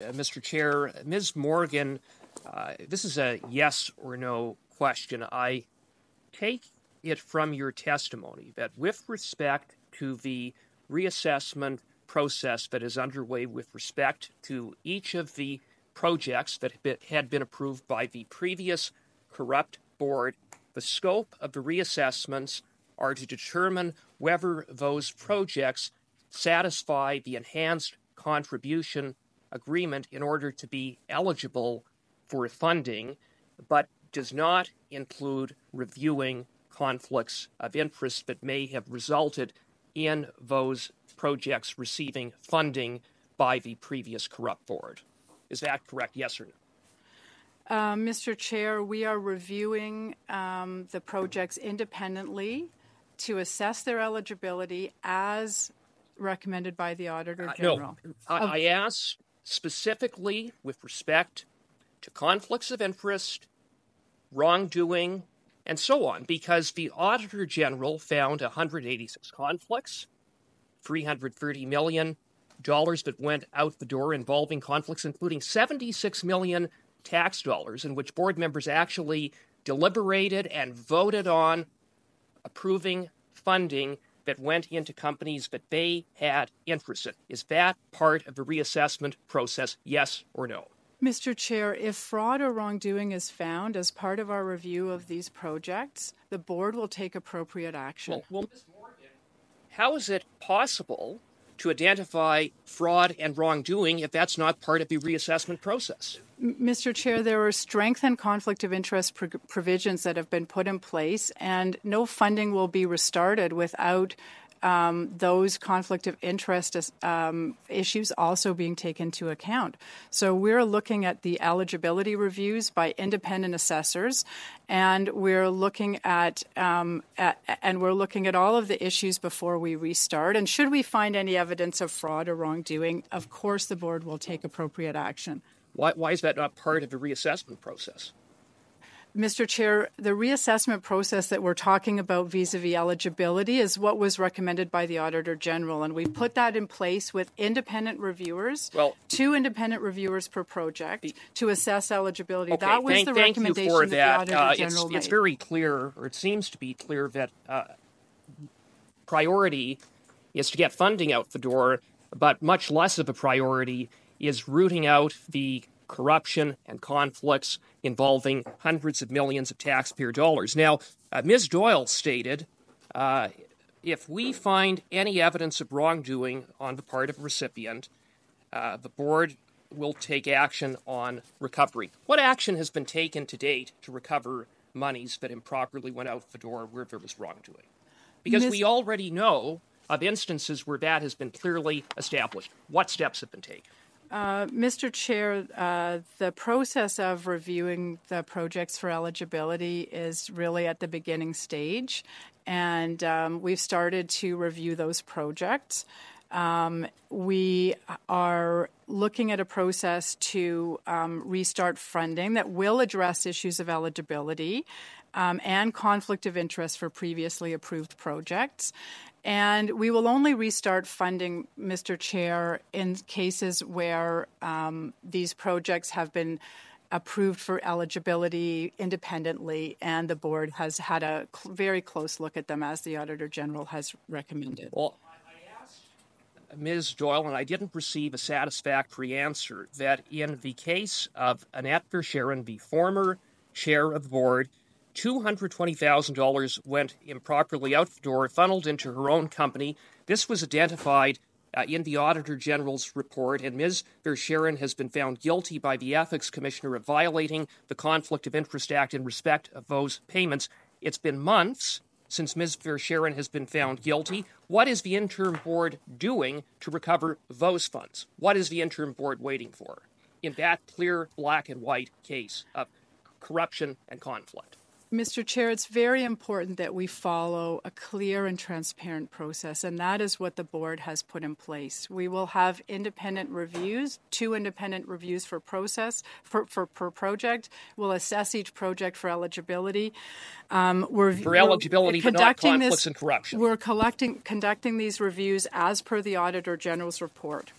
Uh, Mr. Chair, Ms. Morgan, uh, this is a yes or no question. I take it from your testimony that with respect to the reassessment process that is underway with respect to each of the projects that had been approved by the previous corrupt board, the scope of the reassessments are to determine whether those projects satisfy the enhanced contribution agreement in order to be eligible for funding, but does not include reviewing conflicts of interest that may have resulted in those projects receiving funding by the previous corrupt board. Is that correct? Yes or no? Uh, Mr. Chair, we are reviewing um, the projects independently to assess their eligibility as recommended by the Auditor General. Uh, no, I, I asked specifically with respect to conflicts of interest, wrongdoing, and so on, because the Auditor General found 186 conflicts, 330 million dollars that went out the door involving conflicts, including 76 million tax dollars, in which board members actually deliberated and voted on approving funding that went into companies that they had interest in. Is that part of the reassessment process, yes or no? Mr. Chair, if fraud or wrongdoing is found as part of our review of these projects, the board will take appropriate action. Well, well Ms. Morgan, how is it possible to identify fraud and wrongdoing if that's not part of the reassessment process? Mr. Chair, there are strength and conflict of interest provisions that have been put in place, and no funding will be restarted without um, those conflict of interest um, issues also being taken into account. So we're looking at the eligibility reviews by independent assessors, and we're looking at, um, at, and we're looking at all of the issues before we restart. And should we find any evidence of fraud or wrongdoing, of course the board will take appropriate action. Why, why is that not part of the reassessment process? Mr. Chair, the reassessment process that we're talking about vis a vis eligibility is what was recommended by the Auditor General. And we put that in place with independent reviewers, well, two independent reviewers per project to assess eligibility. Okay, that was thank, the thank recommendation for that, that. the Auditor uh, General it's, made. it's very clear, or it seems to be clear, that uh, priority is to get funding out the door, but much less of a priority is rooting out the corruption and conflicts involving hundreds of millions of taxpayer dollars. Now, uh, Ms. Doyle stated uh, if we find any evidence of wrongdoing on the part of a recipient, uh, the board will take action on recovery. What action has been taken to date to recover monies that improperly went out the door where there was wrongdoing? Because Ms. we already know of instances where that has been clearly established. What steps have been taken? Uh, Mr. Chair, uh, the process of reviewing the projects for eligibility is really at the beginning stage, and um, we've started to review those projects. Um, we are looking at a process to um, restart funding that will address issues of eligibility um, and conflict of interest for previously approved projects. And we will only restart funding, Mr. Chair, in cases where um, these projects have been approved for eligibility independently, and the board has had a cl- very close look at them, as the Auditor General has recommended. Well, I asked Ms. Doyle, and I didn't receive a satisfactory answer, that in the case of Annette Verschuren, the former chair of the board, $220,000 went improperly out the door, funneled into her own company. This was identified uh, in the Auditor General's report, and Ms. Verschuren has been found guilty by the Ethics Commissioner of violating the Conflict of Interest Act in respect of those payments. It's been months since Ms. Verschuren has been found guilty. What is the interim board doing to recover those funds? What is the interim board waiting for in that clear black and white case of corruption and conflict? Mr. Chair, it's very important that we follow a clear and transparent process, and that is what the board has put in place. We will have independent reviews, two independent reviews for process for, for per project. We'll assess each project for eligibility. Um, we're for eligibility, we're conducting conflicts this, and corruption. We're collecting conducting these reviews as per the Auditor General's report.